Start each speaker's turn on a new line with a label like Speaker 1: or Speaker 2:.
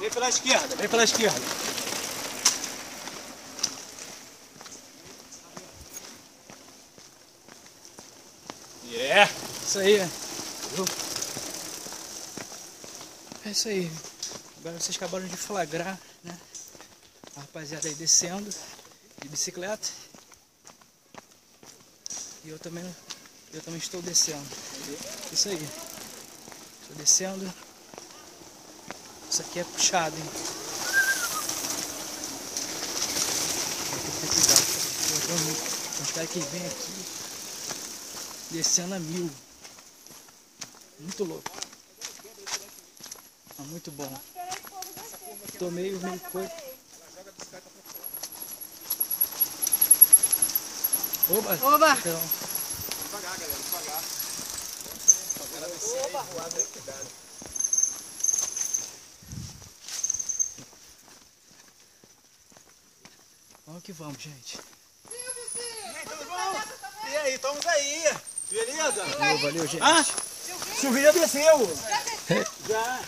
Speaker 1: Vem pela esquerda, vem pela esquerda. Yeah!
Speaker 2: Isso aí. Viu? É isso aí. Agora vocês acabaram de flagrar, né? A rapaziada aí descendo de bicicleta. E eu também, eu também estou descendo. Isso aí. Estou descendo. Isso aqui é puxado, hein? Tem que ter cuidado. Tem uns- caras que vêm aqui descendo a mil. Muito louco. Ah, muito bom. Tô meio, meio coisa. Oba!
Speaker 3: Oba!
Speaker 2: Perdão.
Speaker 1: Devagar, galera, devagar.
Speaker 2: Vamos que vamos, gente.
Speaker 1: E aí, tudo bom? E aí, estamos aí. Beleza?
Speaker 2: Valeu, valeu, gente.
Speaker 1: Ah, Silvinha desceu. Já.